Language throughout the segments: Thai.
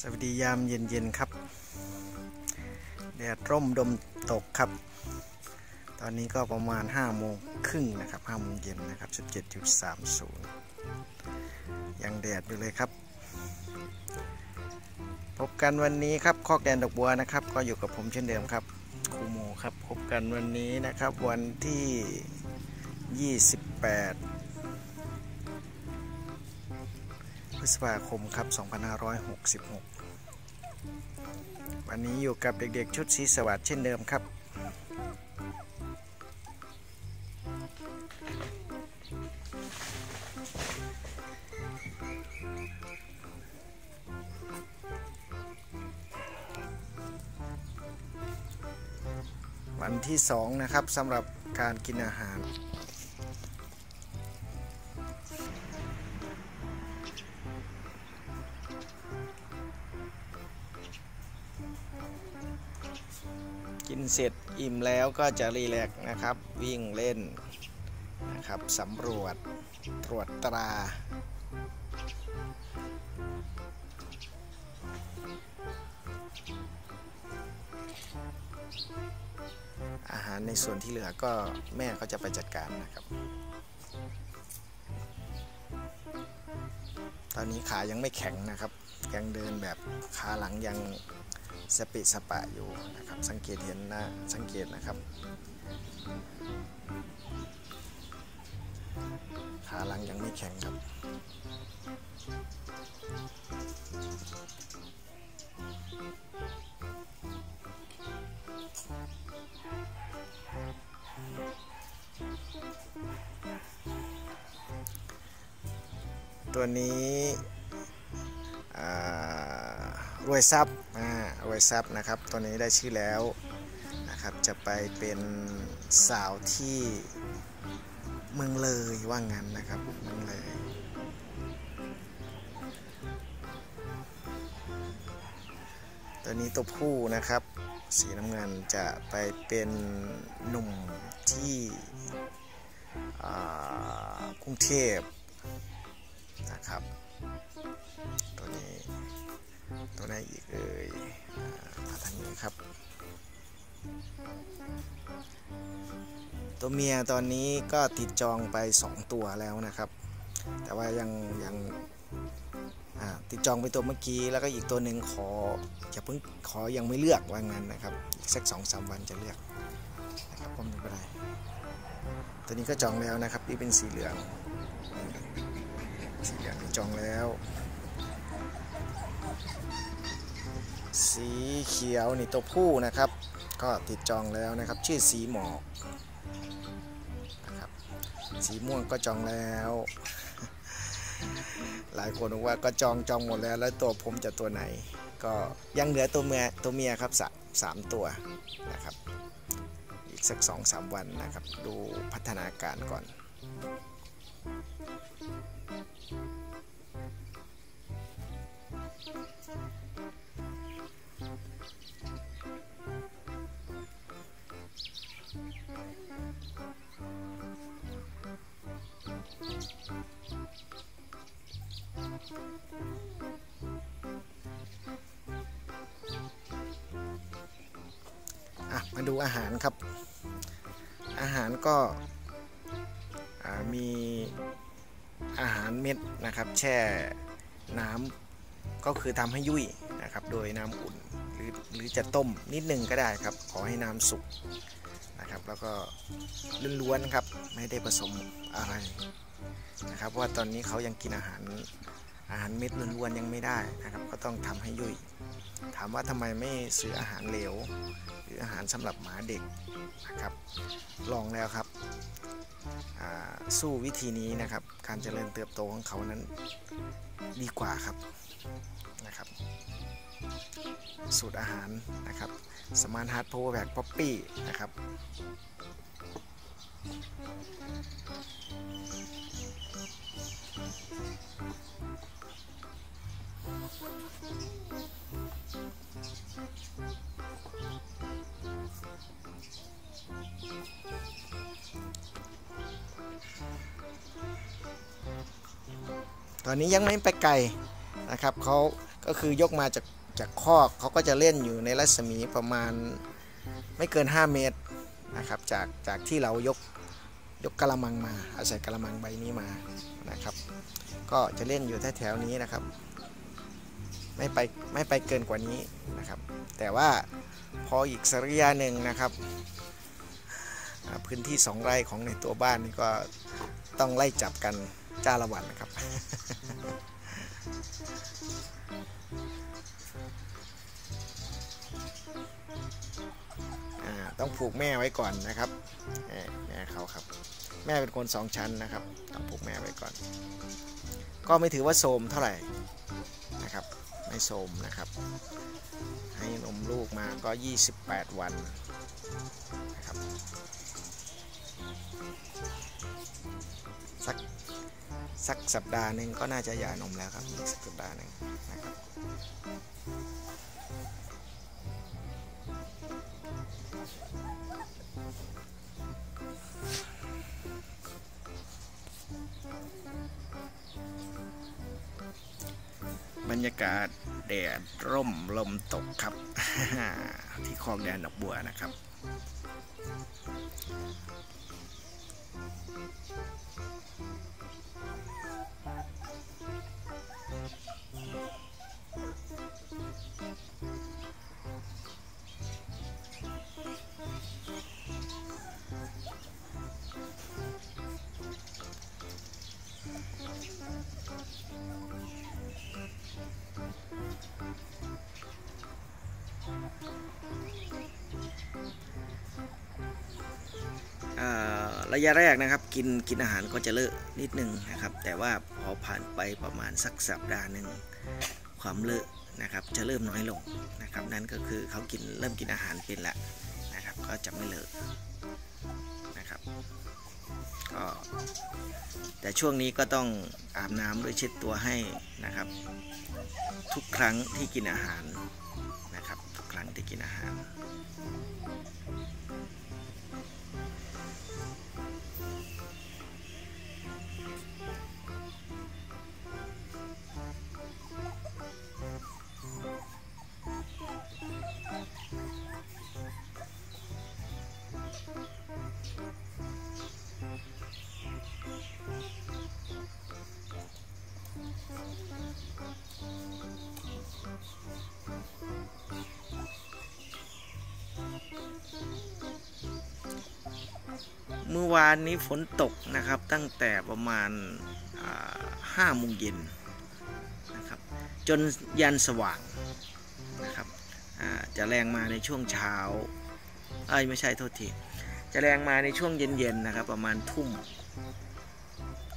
สวัสดียามเย็นๆครับ แดดร่มดมตกครับ ตอนนี้ก็ประมาณ5โมงครึ่งนะครับ5โมงเย็นนะครับ17.30 ยังแดดอยู่เลยครับ พบกันวันนี้ครับคอกแดนดอกบัวนะครับ ก็อยู่กับผมเช่นเดิมครับครูโมครับ พบกันวันนี้นะครับ วันที่ 28 ฤษภาคมครับ 2566 วันนี้อยู่กับเด็กๆชุดสีสวัสดิ์เช่นเดิมครับ วันที่สองนะครับสำหรับการกินอาหาร เสร็จอิ่มแล้วก็จะรีแลกซ์นะครับ วิ่งเล่นนะครับสำรวจตรวจตราอาหารในส่วนที่เหลือก็แม่ก็จะไปจัดการนะครับ ตอนนี้ขายังไม่แข็งนะครับ ยังเดินแบบขาหลังยัง สเปิสปะอยู่นะครับสังเกตเห็นนะสังเกตนะครับขาหลังยังไม่แข็งครับ ตัวนี้รวยซับอ่าร วยซับนะครับตัวนี้ได้ชื่อแล้วนะครับ จะไปเป็นสาวที่เมืองเลยว่างั้นนะครับเมืองเลยตัวนี้ตัวผู้นะครับ สีน้ำเงินจะไปเป็นหนุ่มที่กรุงเทพนะครับ ตัวนี้ ตัวไหนอีกเอ่ย ครับ ตัวเมียตอนนี้ก็ติดจองไป 2 ตัวแล้วนะครับ แต่ว่ายังยังติดจองไปตัวเมื่อกี้แล้วก็อีกตัวหนึ่งขอจะเพิ่งขอยังไม่เลือกว่างั้นนะครับ อีกสักสองสามวันจะเลือกนะครับก็ไม่เป็นไรตัวนี้ก็จองแล้วนะครับ นี่เป็นสีเหลืองสีเหลืองนี่จองแล้ว สีเขียวนี่ตัวผู้นะครับ ก็ติดจองแล้วนะครับ ชื่อสีหมอกนะครับสีม่วงก็จองแล้ว หลายคนบอกว่าก็จองจองหมดแล้ว แล้วตัวผมจะตัวไหน ก็ยังเหลือตัวเมียตัวเมียครับสามสามตัวนะครับ อีกสักสองสามวันนะครับ ดูพัฒนาการก่อน ดูอาหารครับ อาหารก็มีอาหารเม็ดนะครับแช่น้ำก็คือทำให้ยุ่ยนะครับโดยน้ำอุ่นหรือหรือจะต้มนิดนึงก็ได้ครับ ขอให้น้ำสุกนะครับ แล้วก็ล้วนๆครับไม่ได้ผสมอะไรนะครับเพราะว่าตอนนี้เขายังกินอาหารอาหารเม็ดล้วนๆยังไม่ได้นะครับ ก็ต้องทำให้ยุ่ย ถามว่าทำไมไม่ซื้ออาหารเหลว หรืออาหารสำหรับหมาเด็กนะครับ ลองแล้วครับสู้วิธีนี้นะครับ การเจริญเติบโตของเขานั้นดีกว่าครับนะครับ สูตรอาหารนะครับ SmartHeart Power Pack Puppy นะครับ ตอนนี้ยังไม่ไปไกลนะครับเขาก็คือยกมาจากจากคอกเขาก็จะเล่นอยู่ในรัศมีประมาณไม่เกิน 5 เมตรนะครับจากจากที่เรายกยกกระมังมา อาศัยกระมังใบนี้มานะครับ ก็จะเล่นอยู่แถวๆนี้นะครับ ไม่ไปไม่ไปเกินกว่านี้นะครับ แต่ว่าพออีกสักระยะหนึ่งนะครับ พื้นที่ 2 ไร่ของในตัวบ้านนี่ก็ต้องไล่จับกัน จ้าละวันนะครับ ต้องผูกแม่ไว้ก่อนนะครับแม่แม่เขาครับ แม่เป็นคนสองชั้นนะครับ ต้องผูกแม่ไว้ก่อน ก็ไม่ถือว่าโสมเท่าไหร่นะครับ ไม่โสมนะครับ ให้นมลูกมาก็ 28 วัน สักสัปดาห์หนึ่งก็น่าจะหย่านมแล้วครับอีกสักสัปดาห์หนึ่งนะครับบรรยากาศแดดร่มลมตกครับ ที่คลองแดนดอกบัวนะครับ ระยะแรกนะครับกินกินอาหารก็จะเลอะนิดนึงนะครับ แต่ว่าพอผ่านไปประมาณสักสัปดาห์หนึ่งความเลอะนะครับจะเริ่มน้อยลงนะครับ นั่นก็คือเขากินเริ่มกินอาหารเป็นละนะครับ ก็จะไม่เลอะนะครับก็แต่ช่วงนี้ก็ต้องอาบน้ำด้วยเช็ดตัวให้นะครับ ทุกครั้งที่กินอาหารนะครับ ครั้งที่กินอาหาร เมื่อวานนี้ฝนตกนะครับตั้งแต่ประมาณห้าโมงเย็นนะครับจนยันสว่างนะครับจะแรงมาในช่วงเช้าเอ้ยไม่ใช่โทษทีจะแรงมาในช่วงเย็นๆนะครับ ประมาณทุ่ม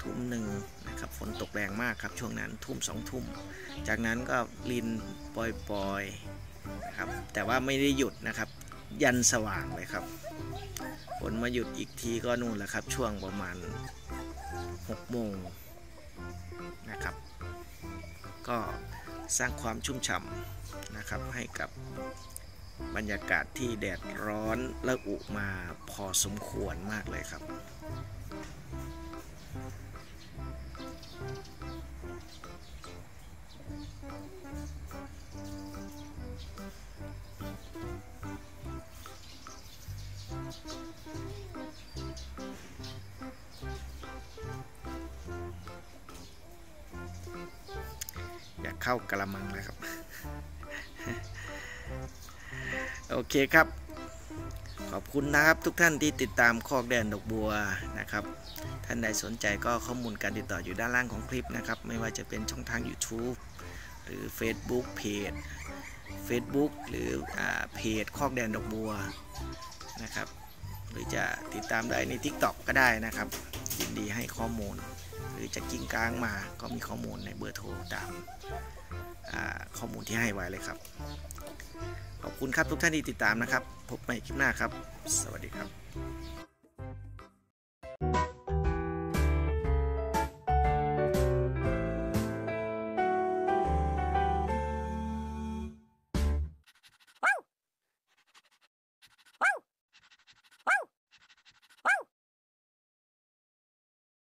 ทุ่มหนึ่งนะครับฝนตกแรงมากครับช่วงนั้นทุ่มสองทุ่ม จากนั้นก็ลินปล่อยๆนะครับแต่ว่าไม่ได้หยุดนะครับยันสว่างเลยครับ ฝนมาหยุดอีกทีก็นู่นแหละครับ ช่วงประมาณ6โมงนะครับ ก็สร้างความชุ่มฉ่ำนะครับ ให้กับบรรยากาศที่แดดร้อนและอุมาพอสมควรมากเลยครับ เข้ากระมังเลยครับ โอเคครับ ขอบคุณนะครับทุกท่านที่ติดตามคอกแดนดอกบัวนะครับ ท่านใดสนใจก็ข้อมูลการติดต่ออยู่ด้านล่างของคลิปนะครับ ไม่ว่าจะเป็นช่องทาง YouTube หรือ Facebook เพจ Facebook หรืออเพจคอกแดนดอกบัวนะครับ หรือจะติดตามได้ใน TikTok ก็ได้นะครับยินดีให้ข้อมูล รือจะกิ้งกลางมาก็มีข้อมูลในเบอร์โทรตามข้อมูลที่ให้ไว้เลยครับ ขอบคุณครับทุกท่านที่ติดตามนะครับ พบใหม่คลิปหน้าครับ สวัสดีครับ